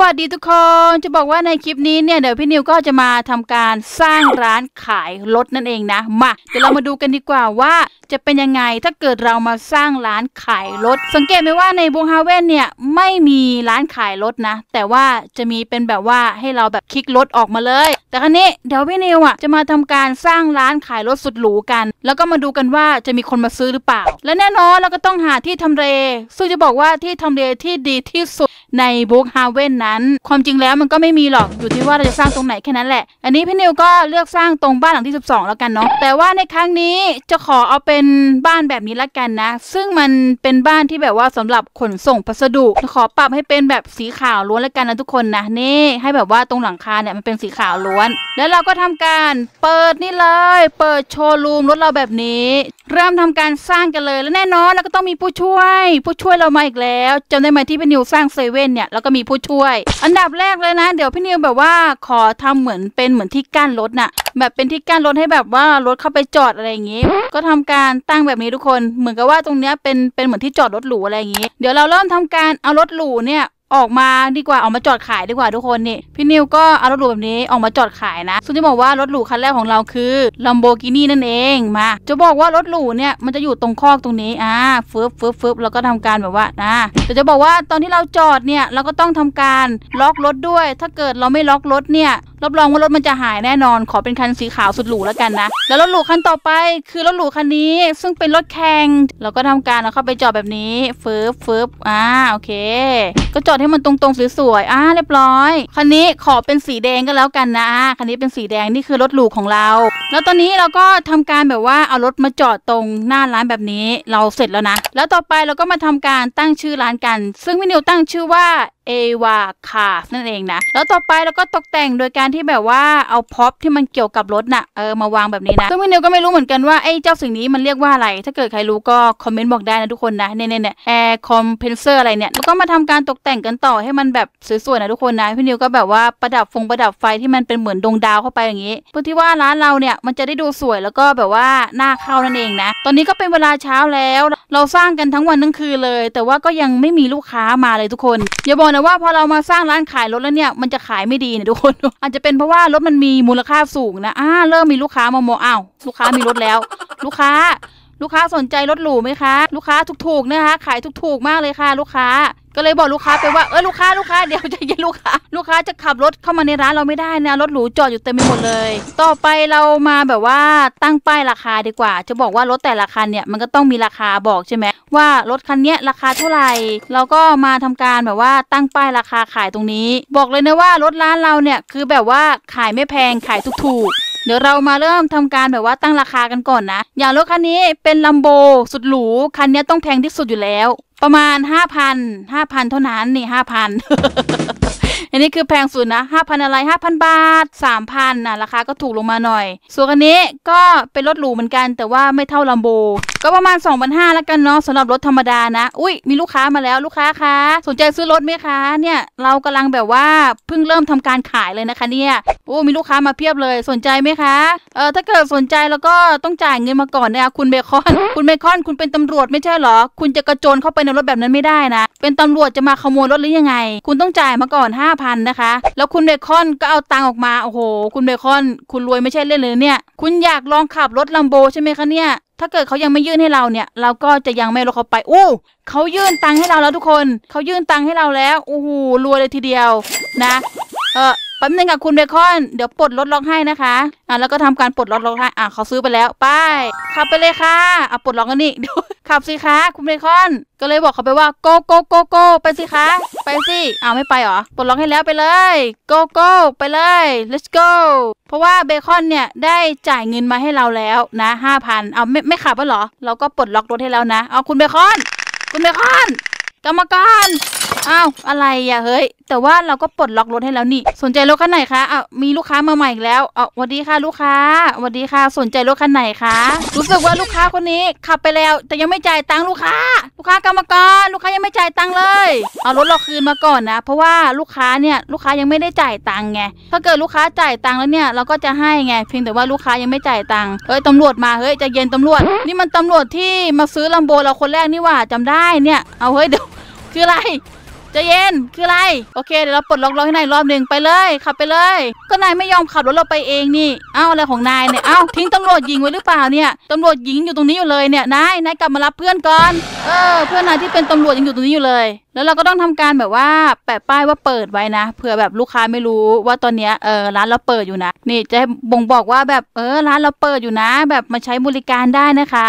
วัสดีทุกคน จะบอกว่าในคลิปนี้เนี่ยเดี๋ยวพี่นิวก็จะมาทำการสร้างร้านขายรถนั่นเองนะ มาเดี๋ยวเรามาดูกันดีกว่าว่าจะเป็นยังไงถ้าเกิดเรามาสร้างร้านขายรถ สังเกตไหมว่าในบูฮาเว่นเนี่ยไม่มีร้านขายรถนะ แต่ว่าจะมีเป็นแบบว่าให้เราแบบคลิกรถออกมาเลย แต่ครั้นี้เดี๋ยวพี่นิวอะจะมาทำการสร้างร้านขายรถสุดหรูกัน แล้วก็มาดูกันว่าจะมีคนมาซื้อหรือเปล่า และแน่นอนเราก็ต้องหาที่ทำเลซึ่งจะบอกว่าที่ทำเลที่ดีที่สุดในบูฮาเว่นนั้น ความจริงแล้วมันก็ไม่มีหรอกอยู่ที่ว่าเราจะสร้างตรงไหนแค่นั้นแหละ อันนี้พี่นิวก็เลือกสร้างตรงบ้านหลังที่ 12 แล้วกันเนาะแต่ว่าในครั้งนี้จะขอเอาเป็นเป็นบ้านแบบนี้ละกันนะ ซึ่งมันเป็นบ้านที่แบบว่าสำหรับขนส่งพัสดุขอปรับให้เป็นแบบสีขาวล้วนละกันนะทุกคนนะนี่ให้แบบว่าตรงหลังคาเนี่ยมันเป็นสีขาวล้วน แล้วเราก็ทำการเปิดนี่เลย เปิดโชว์รูมรถเราแบบนี้ เริ่มทำการสร้างกันเลยแล้วแน่นอนเราก็ต้องมีผู้ช่วย ผู้ช่วยเรามาอีกแล้วจำได้ไหมที่พี่นิวสร้างเซเว่นเนี่ยแล้วก็มีผู้ช่วย อันดับแรกเลยนะ เดี๋ยวพี่นิวแบบว่าขอทำเหมือนเป็นเหมือนที่กั้นรถน่ะ แบบเป็นที่กั้นรถให้แบบว่ารถเข้าไปจอดอะไรอย่างงี้ ก็ทำการตั้งแบบนี้ทุกคน เหมือนกับว่าตรงเนี้ยเป็นเป็นเหมือนที่จอดรถหรูอะไรอย่างงี้ เดี๋ยวเราเริ่มทำการเอารถหรูเนี่ยออกมาดีกว่าออกมาจอดขายดีกว่าทุกคนนี่พี่นิวก็เอารถหรูแบบนี้ออกมาจอดขายนะซึ่งจะบอกว่ารถหรูคันแรกของเราคือ Lamborghini นั่นเองมา จะบอกว่ารถหรูเนี่ยมันจะอยู่ตรงคอกตรงนี้อ่าฟึบฟึบฟึบแล้วก็ทำการแบบว่านะแต่จะบอกว่าตอนที่เราจอดเนี่ยเราก็ต้องทำการล็อกรถด้วย ถ้าเกิดเราไม่ล็อกรถเนี่ยรับรองว่ารถมันจะหายแน่นอนขอเป็นคันสีขาวสุดหรูแล้วกันนะ แล้วรถหรูคันต่อไป คือรถหรูคันนี้ ซึ่งเป็นรถแข่งเราก็ทำการเอาเข้าไปจอดแบบนี้ฟืบฟืบอ่าโอเค ก็จอดให้มันตรงๆสวยๆอ่าเรียบร้อยคันนี้ขอเป็นสีแดงก็แล้วกันนะคันนี้เป็นสีแดงนี่คือรถหรูของเรา แล้วตอนนี้เราก็ทำการแบบว่าเอารถมาจอดตรงหน้าร้านแบบนี้เราเสร็จแล้วนะ แล้วต่อไปเราก็มาทำการตั้งชื่อร้านกัน ซึ่งพี่นิวตั้งชื่อว่าเอวาคาฟนั่นเองนะแล้วต่อไปเราก็ตกแต่งโดยการที่แบบว่าเอาพ็อปที่มันเกี่ยวกับรถน่ะเออมาวางแบบนี้นะซึ่งพี่นิวก็ไม่รู้เหมือนกันว่าไอ้เจ้าสิ่งนี้มันเรียกว่าอะไร ถ้าเกิดใครรู้ก็คอมเมนต์บอกได้นะทุกคนนะเนี่ยเนี่ย air compressor อะไรเนี่ยแล้วก็มาทำการตกแต่งกันต่อให้มันแบบสวยๆนะทุกคนนะพี่นิวก็แบบว่าประดับฟงประดับไฟที่มันเป็นเหมือนดวงดาวเข้าไปอย่างนี้เพื่อที่ว่าร้านเราเนี่ยมันจะได้ดูสวยแล้วก็แบบว่าน่าเข้านั่นเองนะ ตอนนี้ก็เป็นเวลาเช้าแล้ว เราสร้างกันทั้งวันทั้งคืนเลย แต่ว่าก็ยังไม่มีลูกค้ามาเลยทุกคนอย่าบอกนะว่าพอเรามาสร้างร้านขายรถแล้วเนี่ยมันจะขายไม่ดีนะทุกคนอาจจะจะเป็นเพราะว่ารถมันมีมูลค่าสูงนะอ่าเริ่มมีลูกค้ามามองอ้าวลูกค้ามีรถแล้ว ลูกค้า ลูกค้าสนใจรถหรูไหมคะ ลูกค้าถูกๆนะคะขายถูกๆมากเลยค่ะ ลูกค้า ก็เลยบอกลูกค้าไปว่าเออลูกค้าลูกค้าเดี๋ยวจะเย็นลูกค้าลูกค้าจะขับรถเข้ามาในร้านเราไม่ได้นะรถหรูจอดอยู่เต็มไปหมดเลย ต่อไปเรามาแบบว่าตั้งป้ายราคาดีกว่า จะบอกว่ารถแต่ละคันเนี่ยมันก็ต้องมีราคาบอกใช่ไหมว่ารถคันนี้ราคาเท่าไหร่เราก็มาทำการแบบว่าตั้งป้ายราคาขายตรงนี้ บอกเลยนะว่ารถร้านเราเนี่ยคือแบบว่าขายไม่แพงขายถูกๆเดี๋ยวเรามาเริ่มทำการแบบว่าตั้งราคากันก่อนนะ อย่างรถคันนี้เป็นลัมโบสุดหรู คันนี้ต้องแพงที่สุดอยู่แล้ว ประมาณห้าพันห้าพันเท่านั้นนี่ห้าพัน อันนี้คือแพงสุดนะ5,000อะไร5,000บาท3,000นนะราคาก็ถูกลงมาหน่อย ส่วนคันนี้ก็เป็นรถหรูเหมือนกันแต่ว่าไม่เท่าลัมโบ ก็ประมาณ 2,500แล้วกันเนาะสำหรับรถธรรมดานะ อุ้ยมีลูกค้ามาแล้วลูกค้าคะสนใจซื้อรถไหมคะเนี่ยเรากำลังแบบว่าเพิ่งเริ่มทำการขายเลยนะคะเนี่ยโอ้มีลูกค้ามาเพียบเลยสนใจไหมคะเออถ้าเกิดสนใจแล้วก็ต้องจ่ายเงินมาก่อนนะคะคุณเบคอน คุณเบคอนคุณเป็นตำรวจไม่ใช่เหรอ คุณจะกระโจนเข้าไปในรถแบบนั้นไม่ได้นะ เป็นตำรวจจะมาขโมยรถหรือยังไง คุณต้องจ่ายมาก่อน5,000นะคะ แล้วคุณเบคอนก็เอาตังออกมา โอ้โห คุณเบคอน คุณรวยไม่ใช่เล่นเลยเนี่ย คุณอยากลองขับรถลัมโบใช่ไหมคะเนี่ย ถ้าเกิดเขายังไม่ยื่นให้เราเนี่ย เราก็จะยังไม่รถเขาไป อู้เขายื่นตังให้เราแล้วทุกคน เขายื่นตังให้เราแล้ว โอ้โห รวยเลยทีเดียวนะ เออแป๊บนึงกับคุณเบคอน เดี๋ยวปลดรถล็อกให้นะคะ อะแล้วก็ทำการปลดรถล็อกให้ อะเขาซื้อไปแล้ว ไป ขับไปเลยค่ะ อะปลดล็อกกันนี่เดี๋ยว ขับสิคะคุณเบคอน ก็เลยบอกเขาไปว่า go go go go ไปสิคะ ไปสิอ้าวไม่ไปหรอปลดล็อกให้แล้วไปเลย go go ไปเลย let's go เพราะว่าเบคอนเนี่ยได้จ่ายเงินมาให้เราแล้วนะห้าพันเอาไม่ไม่ขับแล้วหรอ เราก็ปลดล็อกรถให้แล้วนะ เอาคุณเบคอน คุณเบคอน กรรมการอ้าวอะไรอะเฮ้ยแต่ว่าเราก็ปลดล็อกรถให้แล้วนี่ สนใจรถคันไหนคะอ้ามีลูกค้ามาใหม่อีกแล้วอ้าวสวัสดีค่ะลูกค้าสวัสดีค่ะ สนใจรถคันไหนคะรู้สึกว่าลูกค้าคนนี้ขับไปแล้ว แต่ยังไม่จ่ายตังค์ลูกค้า ลูกค้ากรรมกรลูกค้ายังไม่จ่ายตังค์เลยเอารถเราคืนมาก่อนนะ เพราะว่าลูกค้าเนี่ยลูกค้ายังไม่ได้จ่ายตังค์ไงถ้าเกิดลูกค้าจ่ายตังค์แล้วเนี่ยเราก็จะให้ไงเพียงแต่ว่าลูกค้ายังไม่จ่ายตังค์เฮ้ยตำรวจมาเฮ้ยใจเย็นตำรวจ นี่มันตำรวจที่มาซื้อลัมโบเราคนแรกนี่ว่าจำได้เนี่ยเอาเฮ้ยเดี๋ยวคืออะไร จะเย็นคืออะไร โอเค เดี๋ยวเราปลดล็อกล้อให้นายรอบหนึ่งไปเลย ขับไปเลย ก็นายไม่ยอมขับรถเราไปเองนี่ เอ้าอะไรของนายเนี่ย เอ้าทิ้งตำรวจหญิงไว้หรือเปล่าเนี่ยตำรวจหญิงอยู่ตรงนี้อยู่เลยเนี่ยนายนายกลับมารับเพื่อนก่อน เออ เพื่อนนายที่เป็นตำรวจยังอยู่ตรงนี้อยู่เลย แล้วเราก็ต้องทำการแบบว่าแปะป้ายว่าเปิดไว้นะเผื่อแบบลูกค้าไม่รู้ว่าตอนเนี้ยเออร้านเราเปิดอยู่นะ นี่จะบ่งบอกว่าแบบเออร้านเราเปิดอยู่นะ แบบมาใช้บริการได้นะคะ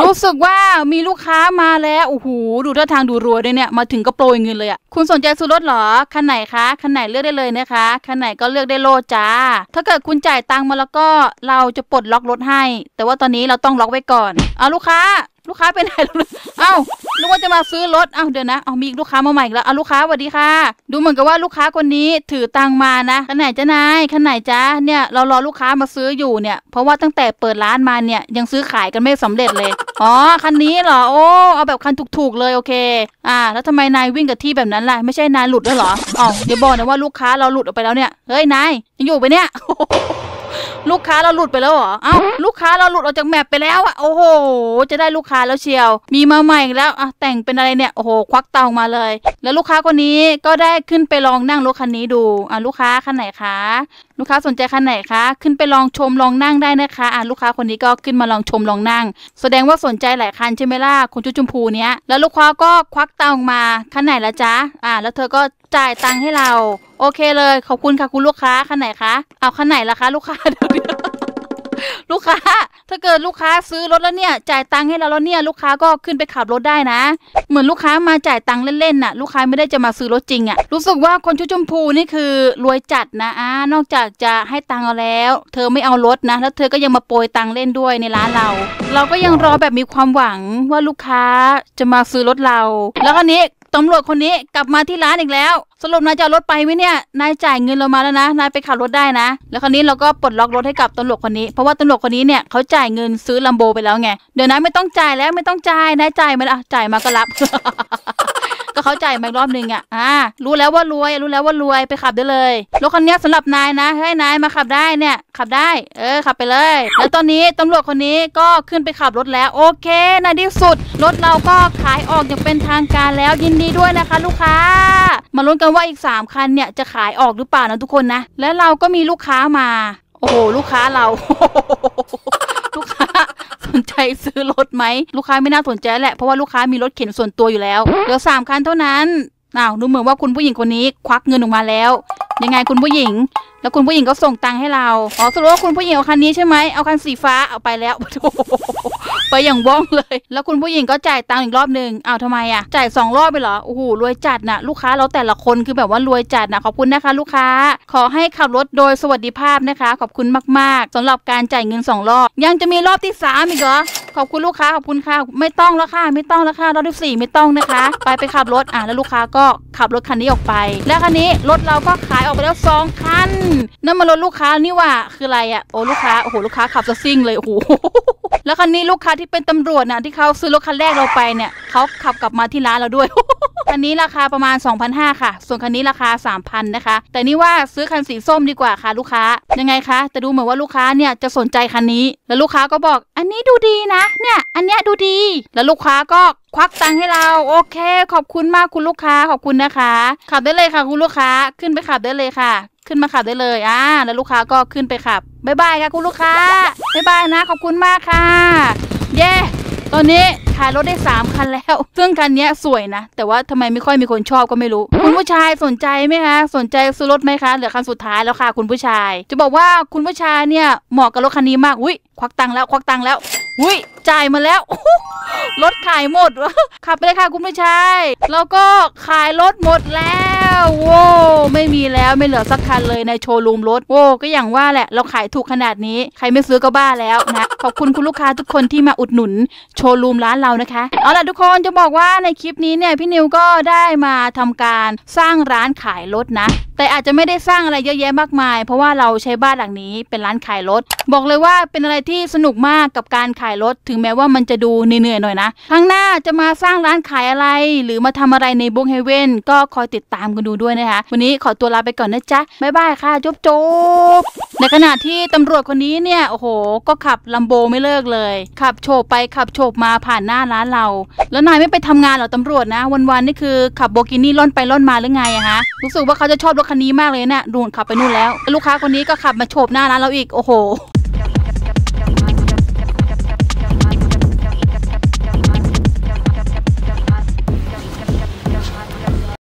รู้สึกว่ามีลูกค้ามาแล้วโอ้โหดูท่าทางดูรัวด้วยเนี่ยมาถึงก็โปรยเงินเลยอะคุณสนใจซื้อรถเหรอคันไหนคะคันไหนเลือกได้เลยนะคะคันไหนก็เลือกได้โลจ้า ถ้าเกิดคุณจ่ายตังค์มาแล้วก็เราจะปลดล็อกรถให้ แต่ว่าตอนนี้เราต้องล็อกไว้ก่อนเอาลูกค้า ลูกค้าเป็นไหนเอ้านึกว่าจะมาซื้อรถเอ้าเดี๋ยวนะ เอามีลูกค้ามาใหม่อีกแล้วเอาลูกค้าสวัสดีค่ะ ดูเหมือนกับว่าลูกค้าคนนี้ถือตังมานะคันไหนจ้านายคันไหนจ้าเนี่ยเรารอลูกค้ามาซื้ออยู่เนี่ย เพราะว่าตั้งแต่เปิดร้านมาเนี่ยยังซื้อขายกันไม่สำเร็จเลย อ๋อคันนี้เหรอ โอ้ เอาแบบคันถูกๆเลยโอเค อ่า แล้วทำไมนายวิ่งกับที่แบบนั้นล่ะ ไม่ใช่นายหลุดด้วยเหรออ๋อเดี๋ยวบอกนะว่าลูกค้าเราหลุดออกไปแล้วเนี่ย เฮ้ยนายยังอยู่ไปเนี่ย ลูกค้าเราหลุดไปแล้วเหรอ เอ้าลูกค้าเราหลุดออกจากแมปไปแล้วอะโอ้โห จะได้ลูกค้าแล้วเชียว มีมาใหม่อีกแล้วอะแต่งเป็นอะไรเนี่ย โอ้โห ควักเตามาเลย แล้วลูกค้าคนนี้ก็ได้ขึ้นไปลองนั่งรถคันนี้ดูอะลูกค้าคันไหนคะ ลูกค้าสนใจคันไหนคะ ขึ้นไปลองชมลองนั่งได้นะคะอะลูกค้าคนนี้ก็ขึ้นมาลองชมลองนั่ง แสดงว่าสนใจหลายคันใช่ไหมล่ะคุณจุชมพูเนี้ย แล้วลูกค้าก็ควักเตาออกมาคันไหนละจ๊ะอะแล้วเธอก็ จ่ายตังค์ให้เรา โอเคเลย ขอบคุณค่ะคุณลูกค้าคันไหนคะเอาคันไหนล่ะคะ ลูกค้าเดี๋ยวลูกค้า ถ้าเกิดลูกค้าซื้อรถแล้วเนี่ย จ่ายตังค์ให้เราแล้วเนี่ย ลูกค้าก็ขึ้นไปขับรถได้นะ เหมือนลูกค้ามาจ่ายตังค์เล่นๆน่ะ ลูกค้าไม่ได้จะมาซื้อรถจริงอะ่ะ รู้สึกว่าคนชุดชมพูนี่คือรวยจัดนะอ่านอกจากจะให้ตังค์เราแล้ว เธอไม่เอารถนะ แล้วเธอก็ยังมาโปรยตังค์เล่นด้วยในร้านเรา เราก็ยังรอแบบมีความหวังว่าลูกค้าจะมาซื้อรถเรา แล้วก็นี้ ตำรวจคนนี้กลับมาที่ร้านอีกแล้ว สรุปนายจะรถไปไหมเนี่ยนายจ่ายเงินเรามาแล้วนะนายไปขับรถได้นะ แล้วคราวนี้เราก็ปลดล็อกรถให้กับตำรวจคนนี้เพราะว่าตำรวจคนนี้เนี่ยเขาจ่ายเงินซื้อลัมโบไปแล้วไงเดี๋ยวนะไม่ต้องจ่ายแล้วไม่ต้องจ่ายนายจ่ายมาอะจ่ายมาก็รับ ก็เขาใจมารอบหนึ่งอะอ่ารู้แล้วว่ารวยรู้แล้วว่ารวยไปขับได้เลยรถคันนี้สำหรับนายนะ ให้นายมาขับได้เนี่ยขับได้ เออขับไปเลย แล้วตอนนี้ตำรวจคนนี้ก็ขึ้นไปขับรถแล้ว โอเคในที่สุดรถเราก็ขายออกอย่างเป็นทางการแล้วยินดีด้วยนะคะ ลูกค้า มาลุ้นกันว่าอีก 3 คันเนี่ยจะขายออกหรือเปล่านะทุกคนนะ และเราก็มีลูกค้ามา โอ้โห ลูกค้าเรา ลูกค้า สนใจซื้อรถไหม ลูกค้าไม่น่าสนใจแหละ เพราะว่าลูกค้ามีรถเข็นส่วนตัวอยู่แล้วเหลือสามคันเท่านั้นอ้าวดูเหมือนว่าคุณผู้หญิงคนนี้ควักเงินออกมาแล้ว ยังไงคุณผู้หญิง แล้วคุณผู้หญิงก็ส่งตังค์ให้เรา อ๋อสรุปว่าคุณผู้หญิงเอาคันนี้ใช่ไหมเอาคันสีฟ้าเอาไปแล้วไปอย่างว่องเลย แล้วคุณผู้หญิงก็จ่ายตังค์อีกรอบหนึ่งอ้าวทำไมอะ จ่ายสองรอบไปเหรอ โอ้โห รวยจัดนะลูกค้าเราแต่ละคนคือแบบว่ารวยจัดนะขอบคุณนะคะ ลูกค้า ขอให้ขับรถโดยสวัสดิภาพนะคะ ขอบคุณมาก ๆสำหรับการจ่ายเงินสองรอบ ยังจะมีรอบที่สามอีกเหรอ ขอบคุณลูกค้าขอบคุณค่ะ ไม่ต้องแล้วค่ะ ไม่ต้องแล้วค่ะรอบที่สี่ไม่ต้องนะคะ ไปไปขับรถอะแล้วลูกค้าก็ขับรถคันนี้ออกไป แล้วคันนี้รถเราก็ขายออกไปแล้วสองคันนั่นมันรถลูกค้านี่ว่าคืออะไรอะโอ้ลูกค้าโอ้โหลูกค้าขับซะซิ่งเลยโอ้โหแล้วคันนี้ลูกค้าที่เป็นตำรวจนะที่เขาซื้อรถคันแรกเราไปเนี่ยเขาขับกลับมาที่ร้านเราด้วย คันนี้ราคาประมาณ 2,500 ค่ะ ส่วนคันนี้ราคา 3,000 นะคะ แต่นี่ว่าซื้อคันสีส้มดีกว่าค่ะลูกค้า ยังไงคะ แต่ดูเหมือนว่าลูกค้าเนี่ยจะสนใจคันนี้ แล้วลูกค้าก็บอก อันนี้ดูดีนะ เนี่ย อันเนี้ยดูดี แล้วลูกค้าก็ควักตังค์ให้เรา โอเค ขอบคุณมากคุณลูกค้า ขอบคุณนะคะ ขับได้เลยค่ะคุณลูกค้า ขึ้นไปขับได้เลยค่ะ ขึ้นมาขับได้เลย อ่า แล้วลูกค้าก็ขึ้นไปขับ บ๊ายบายค่ะคุณลูกค้า บ๊ายบายนะ ขอบคุณมากค่ะ เย้ ตอนนี้ขายรถได้ 3 คันแล้ว ซึ่งคันนี้สวยนะ แต่ว่าทำไมไม่ค่อยมีคนชอบก็ไม่รู้ คุณผู้ชายสนใจไหมคะ สนใจซื้อรถไหมคะ เหลือคันสุดท้ายแล้วค่ะ คุณผู้ชาย จะบอกว่าคุณผู้ชายเนี่ยเหมาะกับรถคันนี้มาก อุ้ยควักตังค์แล้ว ควักตังค์แล้ว อุ้ย จ่ายมาแล้วรถขายหมดวะขับไปเลยค่ะคุณผู้ชายแล้วก็ขายรถหมดแล้วโว้ไม่มีแล้วไม่เหลือสักคันเลยในโชว์รูมรถโว้ก็อย่างว่าแหละ เราขายถูกขนาดนี้ ใครไม่ซื้อก็บ้าแล้วนะขอบคุณคุณลูกค้าทุกคนที่มาอุดหนุนโชว์รูมร้านเรานะคะเอาล่ะทุกคนจะบอกว่าในคลิปนี้เนี่ยพี่นิวก็ได้มาทำการสร้างร้านขายรถนะแต่อาจจะไม่ได้สร้างอะไรเยอะแยะมากมาย เพราะว่าเราใช้บ้านหลังนี้เป็นร้านขายรถ บอกเลยว่าเป็นอะไรที่สนุกมากกับการขายรถถึงแม้ว่ามันจะดูเหนื่อยๆหน่อยนะครั้งหน้าจะมาสร้างร้านขายอะไร หรือมาทำอะไรในบุ๊กเฮเว่นก็คอยติดตามกันดูด้วยนะคะ วันนี้ขอตัวลาไปก่อนนะจ๊ะบ๊ายบายค่ะจบจบในขณะที่ตำรวจคนนี้เนี่ยโอ้โห ก็ขับลัมโบไม่เลิกเลย ขับโฉบไปขับโฉบมาผ่านหน้าร้านเรา แล้วนายไม่ไปทำงานเหรอตำรวจนะ วันๆนี่คือขับโบกินี่ล่อนไปล่อนมาหรือไงอะฮะรู้สึกว่าเขาจะชอบรถคันนี้มากเลยนะ่ะดูนขับไปนู่นแล้วแล้วลูกค้าคนนี้ก็ขับมาโฉบหน้าร้านเราอีกโอ้โห